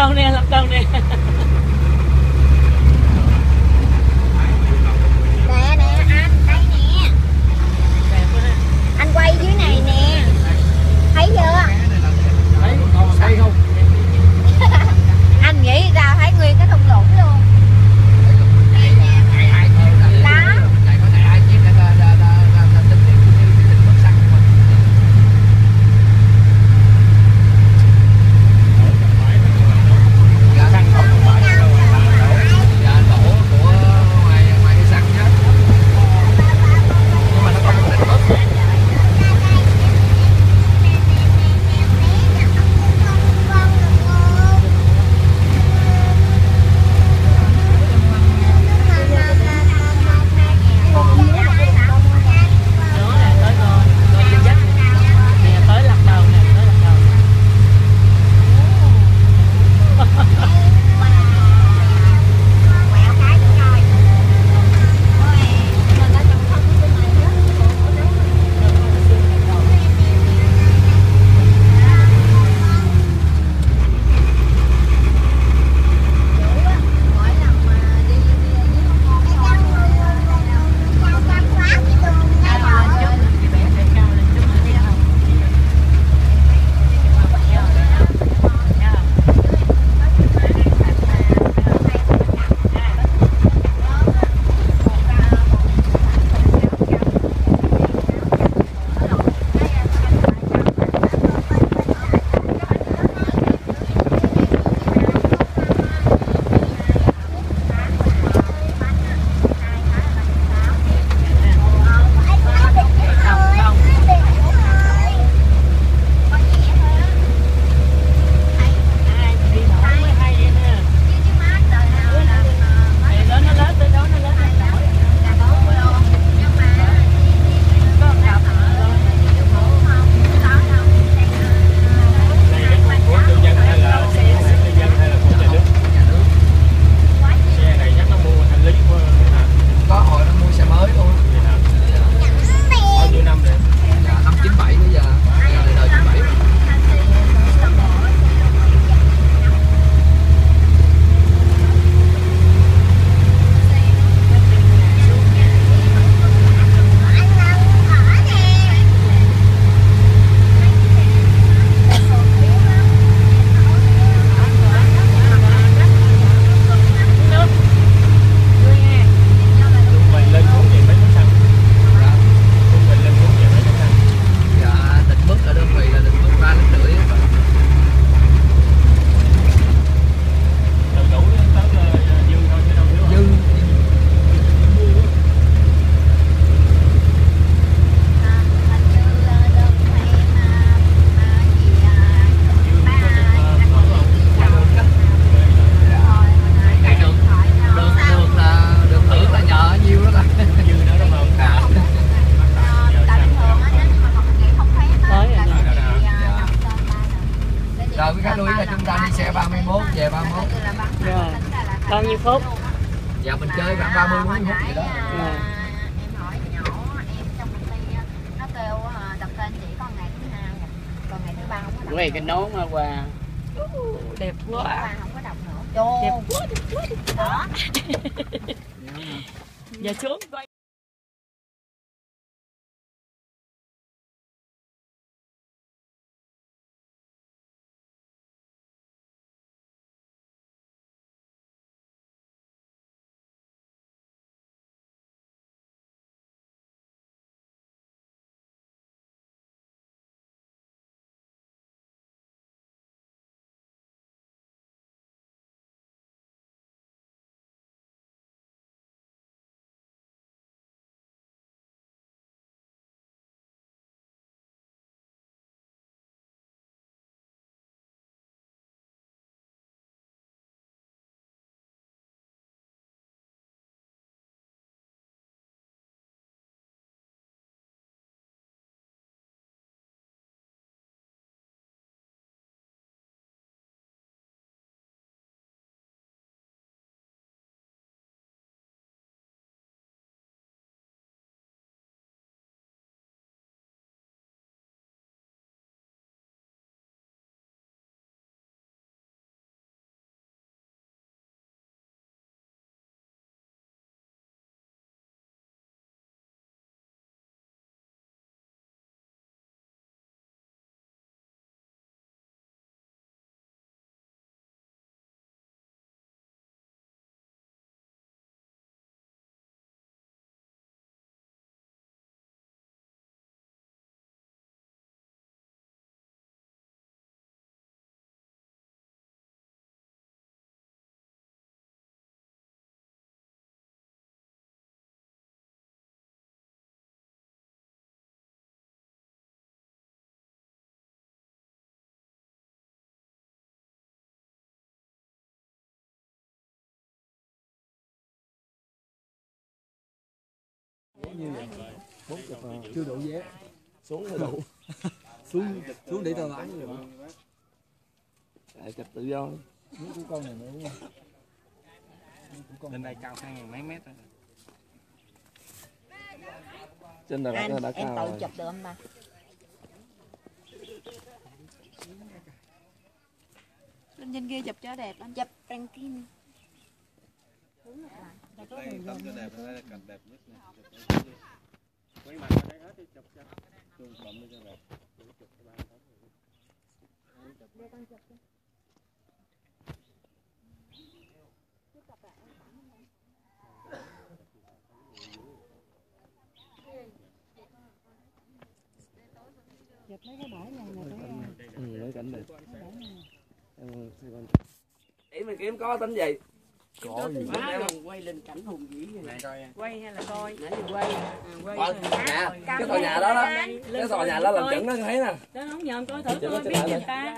lockdown eh, lockdown eh. phút Dạ mình chơi khoảng 30 40 phút vậy đó. À. Em hỏi nhỏ em trong công ty uh, nó kêu uh, đặt tên chỉ còn ngày thứ hai còn ngày thứ ba không có. Quay cái nón uh, mà qua. Đẹp quá. Ba không có đọc nữa. Đẹp quá, đẹp quá, đẹp quá. Đó. Dạ, Giờ xuống. Như vậy. Bốn chục à, chưa đủ vé. Xuống mới đủ. Xuống xuống để tao lái rồi. Chạy chụp tự do. Nước của con này nữa đúng không Nước của con Lên đây cao hai ngàn mấy mét rồi. trên Lạt anh đã em cao tự rồi. chụp được không ta? Lên trên kia chụp cho đẹp anh chụp ranking Quay mặt vào đây hết đi chụp cho. Chuông bấm đi cho đẹp. Chụp cho ba tấm. chụp mấy cái bãi này nè thấy không? ừ, mấy cảnh đẹp Em- em- Ý kiếm có tính gì có gì Quá rồi, quay lên cảnh hùng vĩ. Này coi quay hay là coi? Nãy giờ quay. À, quay cái tòa nhà đó đó. Cái tòa nhà đó làm chuẩn nó thấy nè. Đó không nhờ em coi thử coi biết người ta